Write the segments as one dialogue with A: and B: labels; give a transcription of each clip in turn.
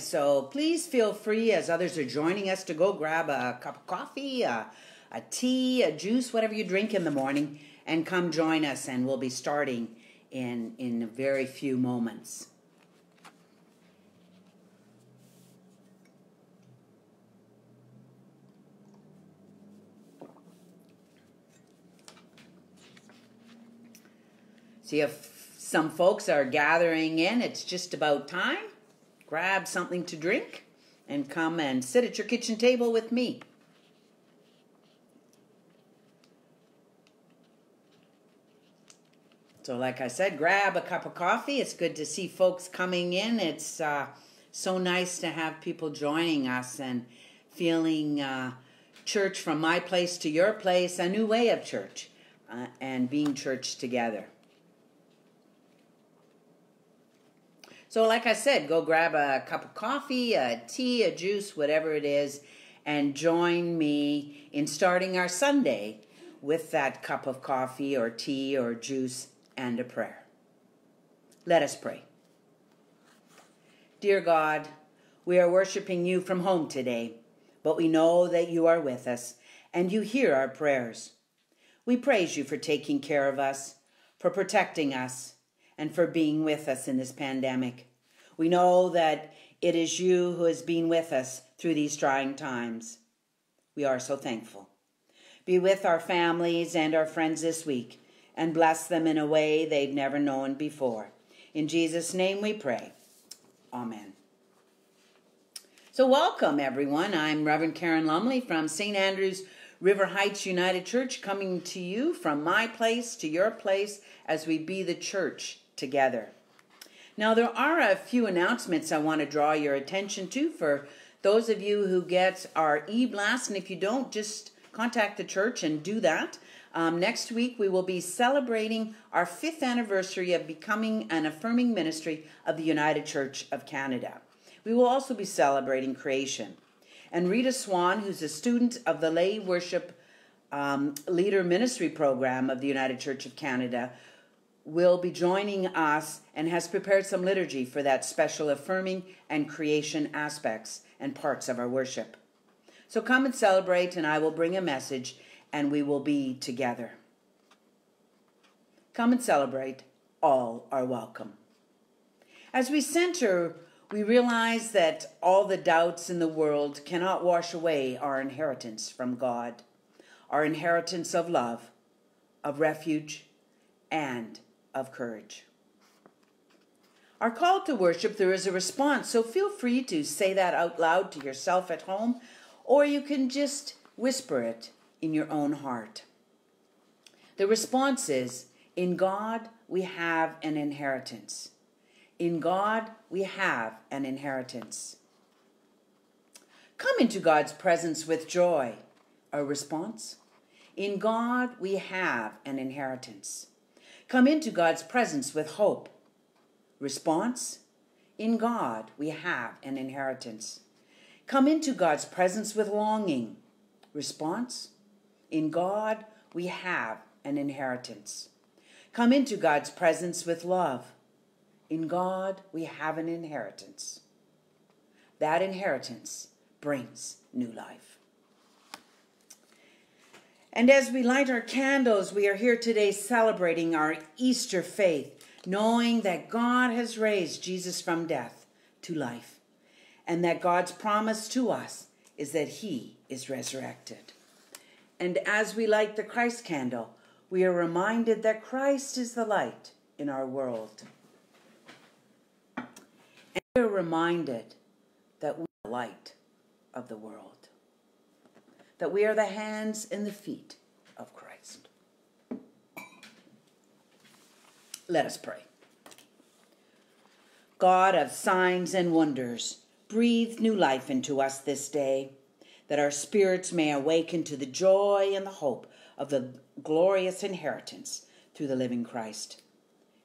A: so please feel free as others are joining us to go grab a cup of coffee, a, a tea, a juice, whatever you drink in the morning, and come join us. And we'll be starting in, in a very few moments. See if some folks are gathering in. It's just about time. Grab something to drink and come and sit at your kitchen table with me. So, like I said, grab a cup of coffee. It's good to see folks coming in. It's uh, so nice to have people joining us and feeling uh, church from my place to your place, a new way of church, uh, and being church together. So, like I said, go grab a cup of coffee, a tea, a juice, whatever it is, and join me in starting our Sunday with that cup of coffee or tea or juice and a prayer. Let us pray. Dear God, we are worshiping you from home today, but we know that you are with us and you hear our prayers. We praise you for taking care of us, for protecting us, and for being with us in this pandemic. We know that it is you who has been with us through these trying times. We are so thankful. Be with our families and our friends this week and bless them in a way they've never known before. In Jesus' name we pray. Amen. So, welcome everyone. I'm Reverend Karen Lumley from St. Andrew's River Heights United Church, coming to you from my place to your place as we be the church together. Now, there are a few announcements I want to draw your attention to for those of you who get our e blast, and if you don't, just contact the church and do that. Um, next week, we will be celebrating our fifth anniversary of becoming an affirming ministry of the United Church of Canada. We will also be celebrating creation. And Rita Swan, who's a student of the Lay Worship um, Leader Ministry Program of the United Church of Canada, will be joining us and has prepared some liturgy for that special affirming and creation aspects and parts of our worship. So come and celebrate, and I will bring a message and we will be together. Come and celebrate. All are welcome. As we center, we realize that all the doubts in the world cannot wash away our inheritance from God, our inheritance of love, of refuge, and of courage. Our call to worship, there is a response, so feel free to say that out loud to yourself at home, or you can just whisper it in your own heart. The response is In God we have an inheritance. In God we have an inheritance. Come into God's presence with joy. A response? In God we have an inheritance. Come into God's presence with hope. Response? In God we have an inheritance. Come into God's presence with longing. Response? In God, we have an inheritance. Come into God's presence with love. In God, we have an inheritance. That inheritance brings new life. And as we light our candles, we are here today celebrating our Easter faith, knowing that God has raised Jesus from death to life, and that God's promise to us is that he is resurrected. And as we light the Christ candle, we are reminded that Christ is the light in our world. And we are reminded that we are the light of the world, that we are the hands and the feet of Christ. Let us pray. God of signs and wonders, breathe new life into us this day that our spirits may awaken to the joy and the hope of the glorious inheritance through the living Christ.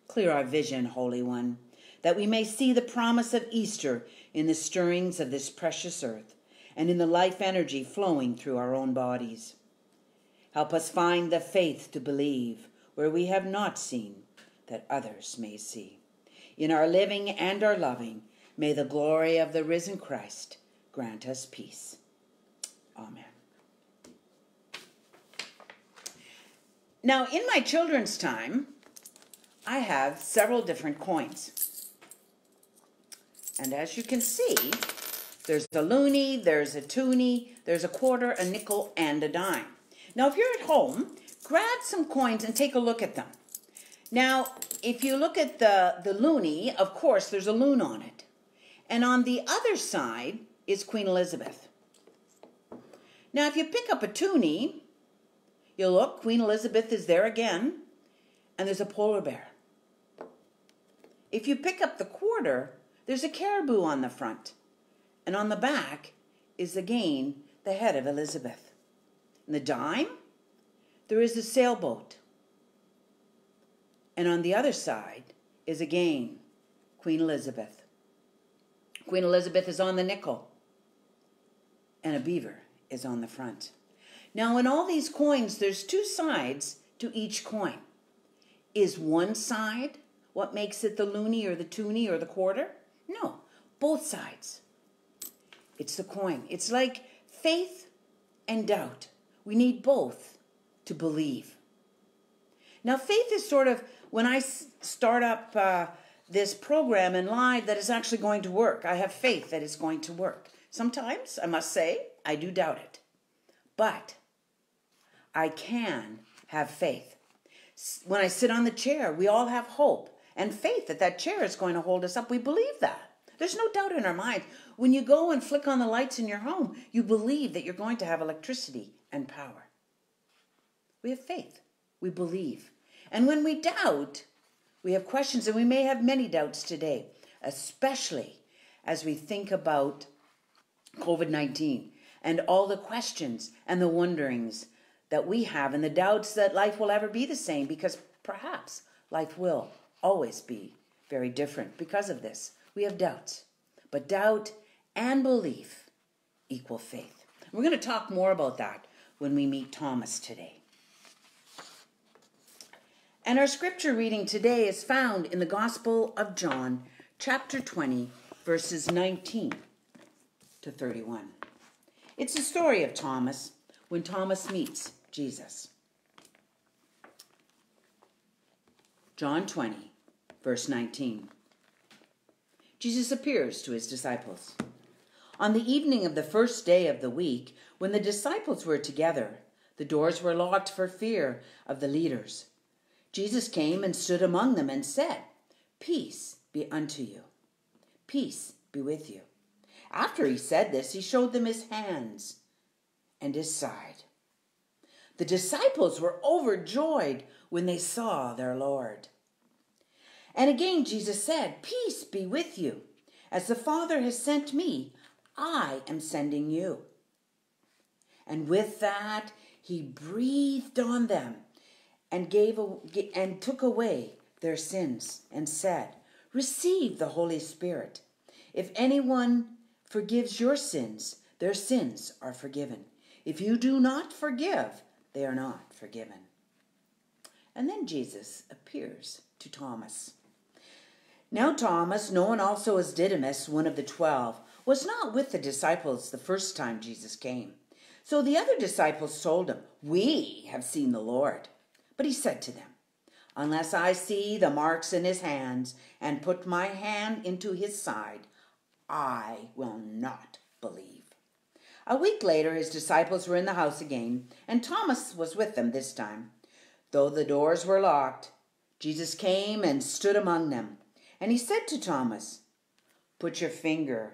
A: Clear our vision, Holy One, that we may see the promise of Easter in the stirrings of this precious earth and in the life energy flowing through our own bodies. Help us find the faith to believe where we have not seen, that others may see. In our living and our loving, May the glory of the risen Christ grant us peace. Amen. Now, in my children's time, I have several different coins. And as you can see, there's a loonie, there's a toonie, there's a quarter, a nickel, and a dime. Now, if you're at home, grab some coins and take a look at them. Now, if you look at the, the loonie, of course, there's a loon on it. And on the other side is Queen Elizabeth. Now, if you pick up a toonie, you look, Queen Elizabeth is there again, and there's a polar bear. If you pick up the quarter, there's a caribou on the front, and on the back is again the head of Elizabeth. In the dime, there is a sailboat. And on the other side is again Queen Elizabeth. Queen Elizabeth is on the nickel, and a beaver is on the front. Now, in all these coins, there's two sides to each coin. Is one side what makes it the loonie or the toonie or the quarter? No, both sides. It's the coin. It's like faith and doubt. We need both to believe. Now, faith is sort of when I start up uh, this program in live that is actually going to work. I have faith that it's going to work. Sometimes, I must say, I do doubt it. But I can have faith. When I sit on the chair, we all have hope and faith that that chair is going to hold us up. We believe that. There's no doubt in our mind. When you go and flick on the lights in your home, you believe that you're going to have electricity and power. We have faith. We believe. And when we doubt, we have questions, and we may have many doubts today, especially as we think about COVID 19 and all the questions and the wonderings that we have and the doubts that life will ever be the same because perhaps life will always be very different because of this. We have doubts, but doubt and belief equal faith. We're going to talk more about that when we meet Thomas today. And our scripture reading today is found in the Gospel of John, chapter 20, verses 19 to 31. It's the story of Thomas when Thomas meets Jesus. John 20, verse 19. Jesus appears to his disciples. On the evening of the first day of the week, when the disciples were together, the doors were locked for fear of the leaders. Jesus came and stood among them and said, Peace be unto you. Peace be with you. After he said this, he showed them his hands and his side. The disciples were overjoyed when they saw their Lord. And again, Jesus said, Peace be with you. As the Father has sent me, I am sending you. And with that, he breathed on them and gave and took away their sins and said, Receive the Holy Spirit. If anyone forgives your sins, their sins are forgiven. If you do not forgive, they are not forgiven. And then Jesus appears to Thomas. Now, Thomas, known also as Didymus, one of the twelve, was not with the disciples the first time Jesus came. So the other disciples told him, We have seen the Lord. But he said to them, Unless I see the marks in his hands and put my hand into his side, I will not believe. A week later, his disciples were in the house again, and Thomas was with them this time. Though the doors were locked, Jesus came and stood among them. And he said to Thomas, Put your finger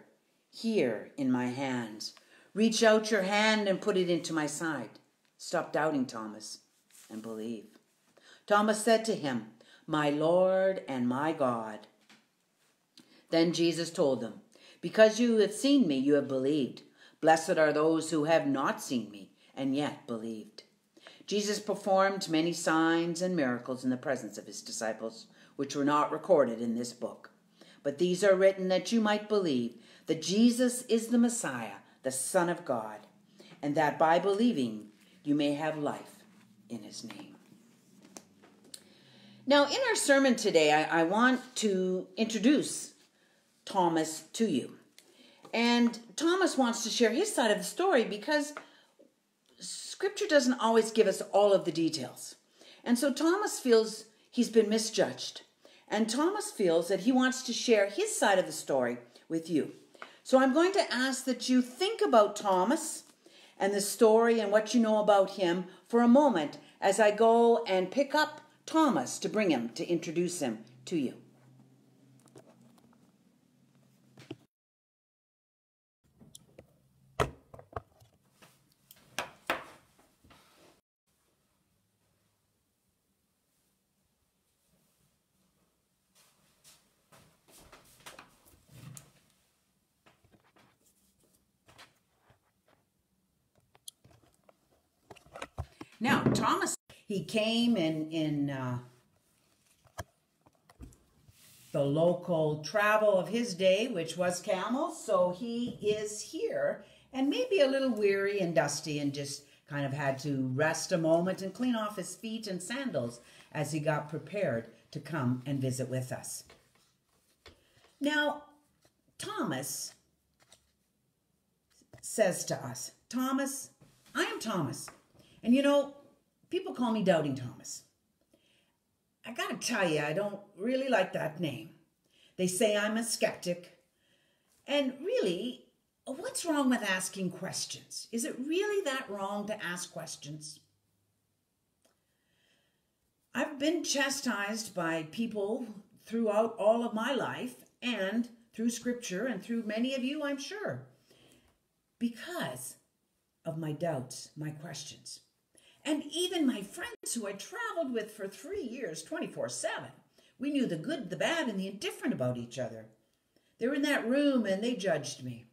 A: here in my hands. Reach out your hand and put it into my side. Stop doubting, Thomas, and believe. Thomas said to him, My Lord and my God. Then Jesus told them, Because you have seen me, you have believed. Blessed are those who have not seen me and yet believed. Jesus performed many signs and miracles in the presence of his disciples which were not recorded in this book. But these are written that you might believe that Jesus is the Messiah, the Son of God, and that by believing you may have life in his name. Now, in our sermon today, I, I want to introduce Thomas to you. And Thomas wants to share his side of the story because scripture doesn't always give us all of the details. And so Thomas feels he's been misjudged. And Thomas feels that he wants to share his side of the story with you. So I'm going to ask that you think about Thomas and the story and what you know about him for a moment as I go and pick up Thomas to bring him to introduce him to you. Now, Thomas, he came in in uh, the local travel of his day, which was camels. So he is here and maybe a little weary and dusty and just kind of had to rest a moment and clean off his feet and sandals as he got prepared to come and visit with us. Now, Thomas says to us, Thomas, I am Thomas. And you know, people call me Doubting Thomas. I gotta tell you, I don't really like that name. They say I'm a skeptic. And really, what's wrong with asking questions? Is it really that wrong to ask questions? I've been chastised by people throughout all of my life and through scripture and through many of you, I'm sure, because of my doubts, my questions. And even my friends who I traveled with for three years, 24 7, we knew the good, the bad, and the indifferent about each other. They were in that room and they judged me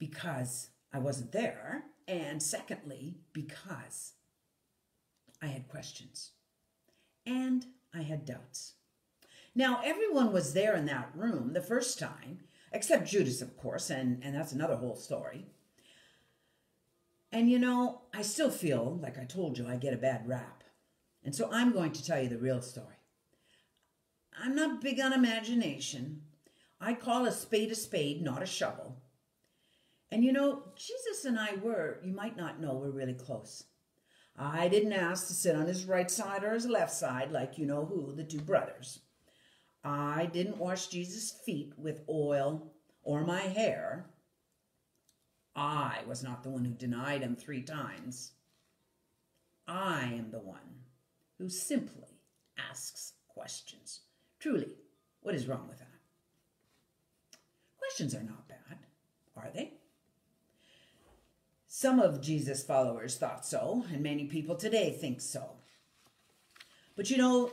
A: because I wasn't there. And secondly, because I had questions and I had doubts. Now, everyone was there in that room the first time, except Judas, of course, and, and that's another whole story. And you know, I still feel, like I told you, I get a bad rap. And so I'm going to tell you the real story. I'm not big on imagination. I call a spade a spade, not a shovel. And you know, Jesus and I were, you might not know, we're really close. I didn't ask to sit on his right side or his left side, like you know who, the two brothers. I didn't wash Jesus' feet with oil or my hair. I was not the one who denied him three times. I am the one who simply asks questions. Truly, what is wrong with that? Questions are not bad, are they? Some of Jesus' followers thought so, and many people today think so. But you know,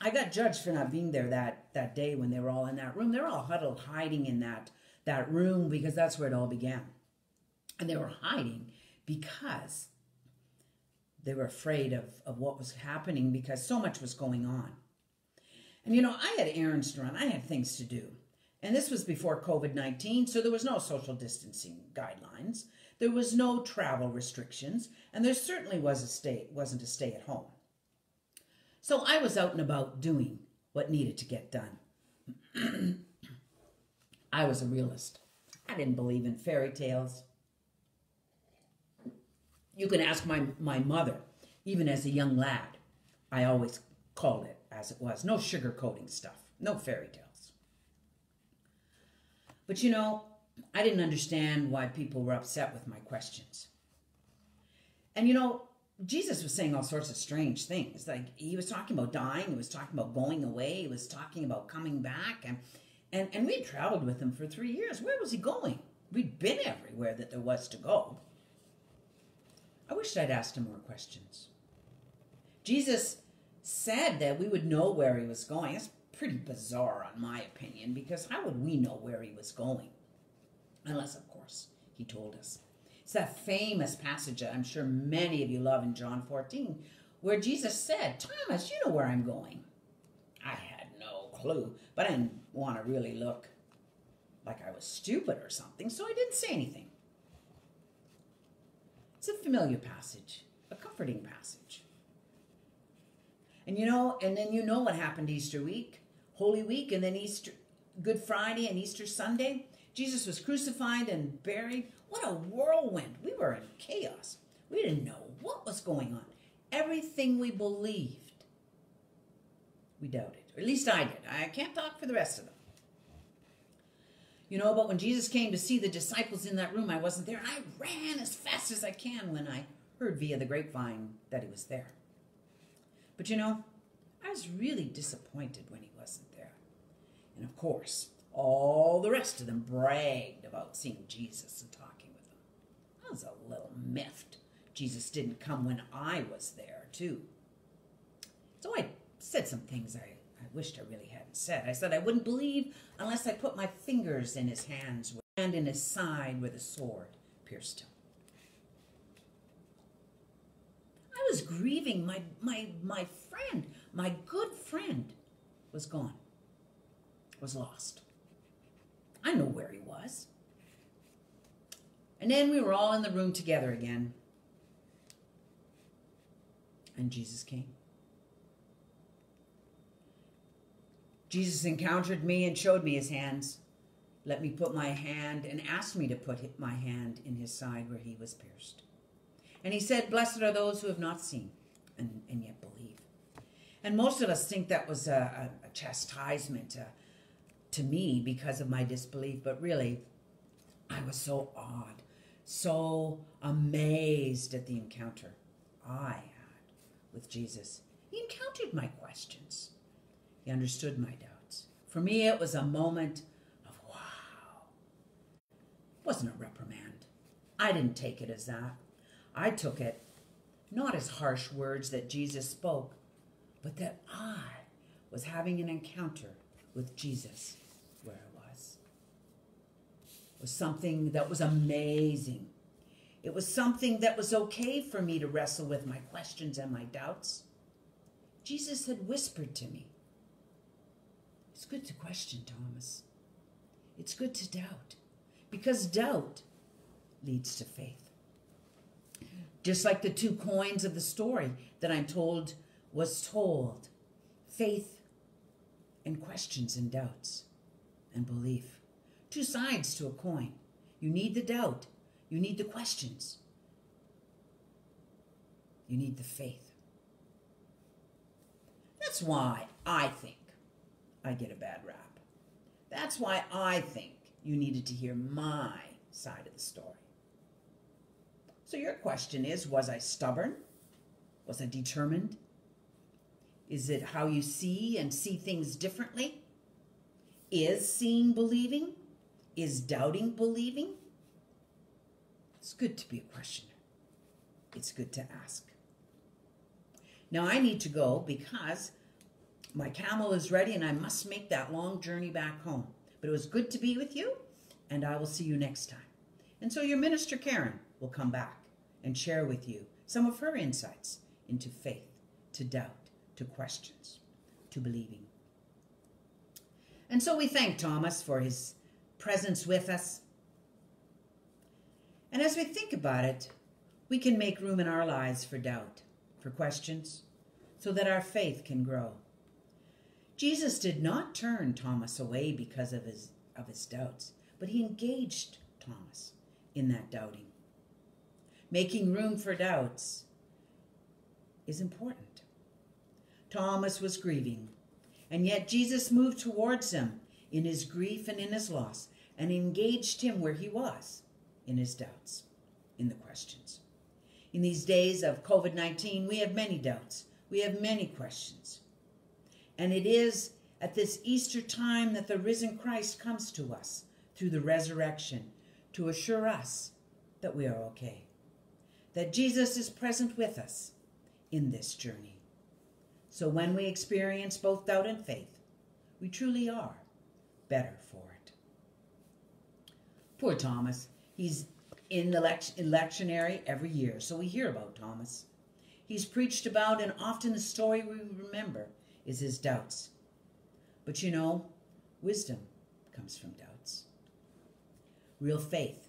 A: I got judged for not being there that, that day when they were all in that room. They were all huddled, hiding in that, that room because that's where it all began. And they were hiding because they were afraid of, of what was happening because so much was going on. And you know, I had errands to run, I had things to do. And this was before COVID 19, so there was no social distancing guidelines. There was no travel restrictions, and there certainly was a stay, wasn't a stay at home. So I was out and about doing what needed to get done. I was a realist. I didn't believe in fairy tales. You can ask my, my mother, even as a young lad, I always called it as it was. No sugarcoating stuff, no fairy tales. But you know, I didn't understand why people were upset with my questions. And you know, Jesus was saying all sorts of strange things. Like he was talking about dying, he was talking about going away, he was talking about coming back, and and, and we traveled with him for three years. Where was he going? We'd been everywhere that there was to go. I wished I'd asked him more questions. Jesus said that we would know where he was going. That's pretty bizarre, in my opinion, because how would we know where he was going? Unless, of course, he told us. It's that famous passage that I'm sure many of you love in John 14, where Jesus said, Thomas, you know where I'm going. I had no clue, but I didn't want to really look like I was stupid or something, so I didn't say anything. It's a familiar passage, a comforting passage. And you know, and then you know what happened Easter week, Holy Week, and then Easter Good Friday and Easter Sunday. Jesus was crucified and buried. What a whirlwind. We were in chaos. We didn't know what was going on. Everything we believed, we doubted. Or at least I did. I can't talk for the rest of them. You know, but when Jesus came to see the disciples in that room, I wasn't there. And I ran as fast as I can when I heard via the grapevine that he was there. But you know, I was really disappointed when he wasn't there. And of course, all the rest of them bragged about seeing Jesus and talking with him. I was a little miffed. Jesus didn't come when I was there, too. So I said some things I, I wished I really hadn't said. I said I wouldn't believe unless I put my fingers in his hands and in his side where the sword pierced him. I was grieving. My, my, my friend, my good friend, was gone, was lost. I know where he was. And then we were all in the room together again. And Jesus came. Jesus encountered me and showed me his hands. Let me put my hand and asked me to put my hand in his side where he was pierced. And he said, Blessed are those who have not seen and, and yet believe. And most of us think that was a, a, a chastisement uh, to me because of my disbelief, but really, I was so awed, so amazed at the encounter I had with Jesus. He encountered my questions, he understood my doubts. For me, it was a moment of wow. It wasn't a reprimand. I didn't take it as that. I took it not as harsh words that Jesus spoke, but that I was having an encounter with Jesus where I was. It was something that was amazing. It was something that was okay for me to wrestle with my questions and my doubts. Jesus had whispered to me, It's good to question, Thomas. It's good to doubt, because doubt leads to faith. Just like the two coins of the story that I'm told was told faith and questions and doubts and belief. Two sides to a coin. You need the doubt, you need the questions, you need the faith. That's why I think I get a bad rap. That's why I think you needed to hear my side of the story. So your question is Was I stubborn? Was I determined? Is it how you see and see things differently? Is seeing believing? Is doubting believing? It's good to be a questioner. It's good to ask. Now I need to go because my camel is ready and I must make that long journey back home. But it was good to be with you, and I will see you next time. And so your minister, Karen, will come back and share with you some of her insights into faith, to doubt, to questions, to believing. And so we thank Thomas for his presence with us. And as we think about it, we can make room in our lives for doubt, for questions, so that our faith can grow. Jesus did not turn Thomas away because of his, of his doubts, but he engaged Thomas in that doubting. Making room for doubts is important. Thomas was grieving, and yet Jesus moved towards him in his grief and in his loss and engaged him where he was in his doubts, in the questions. In these days of COVID 19, we have many doubts, we have many questions. And it is at this Easter time that the risen Christ comes to us through the resurrection to assure us that we are okay that Jesus is present with us in this journey. So when we experience both doubt and faith, we truly are better for it. Poor Thomas. He's in the lectionary every year, so we hear about Thomas. He's preached about, and often the story we remember is his doubts. But you know, wisdom comes from doubts. Real faith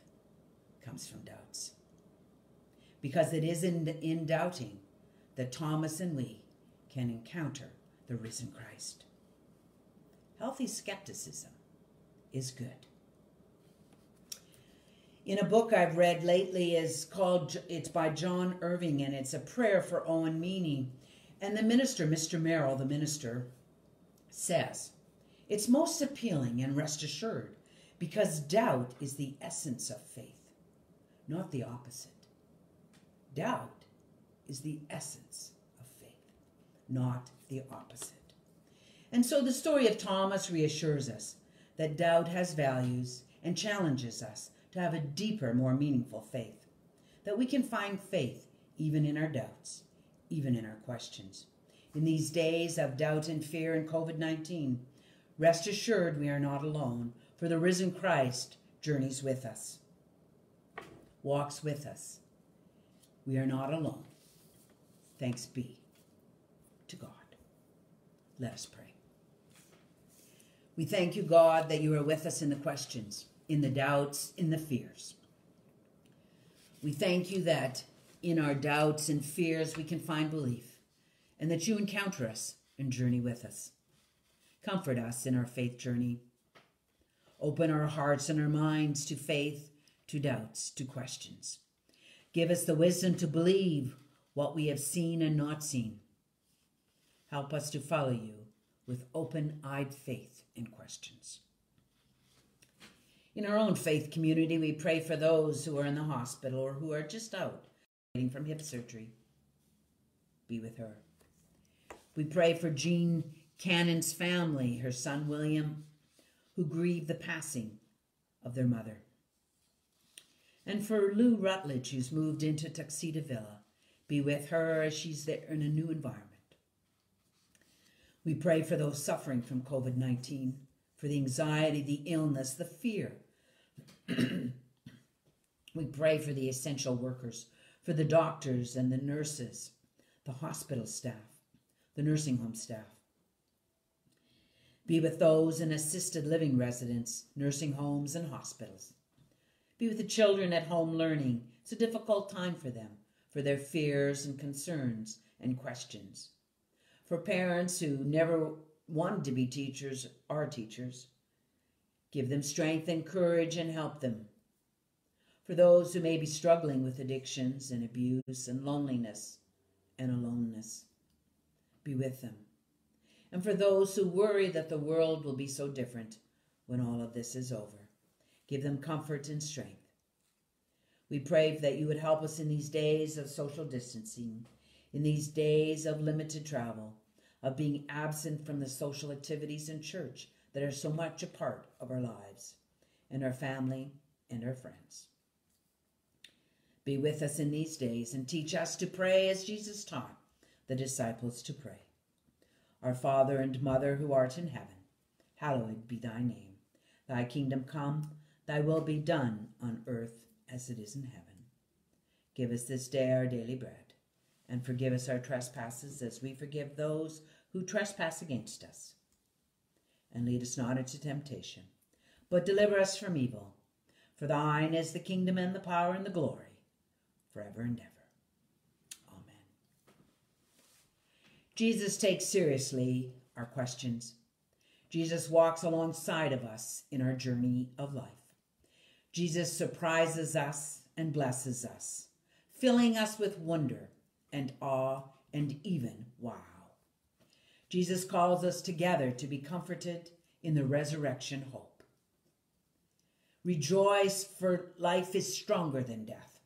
A: comes from doubts because it is in, in doubting that Thomas and we can encounter the risen Christ. Healthy skepticism is good. In a book I've read lately is called it's by John Irving and it's a prayer for Owen Meany. And the minister, Mr. Merrill, the minister, says, It's most appealing and rest assured because doubt is the essence of faith, not the opposite. Doubt is the essence of faith, not the opposite. And so the story of Thomas reassures us that doubt has values and challenges us to have a deeper, more meaningful faith, that we can find faith even in our doubts, even in our questions. In these days of doubt and fear and COVID 19, rest assured we are not alone, for the risen Christ journeys with us, walks with us. We are not alone. Thanks be to God. Let us pray. We thank you, God, that you are with us in the questions, in the doubts, in the fears. We thank you that in our doubts and fears we can find belief, and that you encounter us and journey with us. Comfort us in our faith journey. Open our hearts and our minds to faith, to doubts, to questions. Give us the wisdom to believe what we have seen and not seen. Help us to follow you with open eyed faith and questions. In our own faith community, we pray for those who are in the hospital or who are just out from hip surgery. Be with her. We pray for Jean Cannon's family, her son William, who grieve the passing of their mother. And for Lou Rutledge, who's moved into Tuxedo Villa, be with her as she's there in a new environment. We pray for those suffering from COVID 19, for the anxiety, the illness, the fear. we pray for the essential workers, for the doctors and the nurses, the hospital staff, the nursing home staff. Be with those in assisted living residents, nursing homes, and hospitals. Be with the children at home learning. It's a difficult time for them, for their fears and concerns and questions for parents who never wanted to be teachers are teachers. Give them strength and courage and help them. For those who may be struggling with addictions and abuse and loneliness and aloneness, be with them. And for those who worry that the world will be so different when all of this is over, give them comfort and strength. We pray that you would help us in these days of social distancing in these days of limited travel, of being absent from the social activities in church that are so much a part of our lives and our family and our friends. Be with us in these days and teach us to pray as Jesus taught the disciples to pray. Our Father and Mother who art in heaven, hallowed be thy name. Thy kingdom come, thy will be done on earth as it is in heaven. Give us this day our daily bread and forgive us our trespasses as we forgive those who trespass against us. And lead us not into temptation, but deliver us from evil. For thine is the kingdom and the power and the glory, forever and ever. Amen. Jesus takes seriously our questions. Jesus walks alongside of us in our journey of life. Jesus surprises us and blesses us, filling us with wonder and awe and even wow. Jesus calls us together to be comforted in the resurrection hope. Rejoice, for life is stronger than death.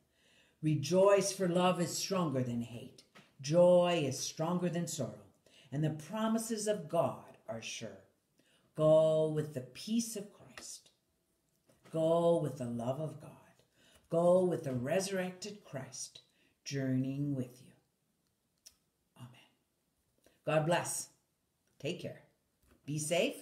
A: Rejoice, for love is stronger than hate. Joy is stronger than sorrow, and the promises of God are sure. Go with the peace of Christ. Go with the love of God. Go with the resurrected Christ journeying with you. Amen. God bless. Take care. Be safe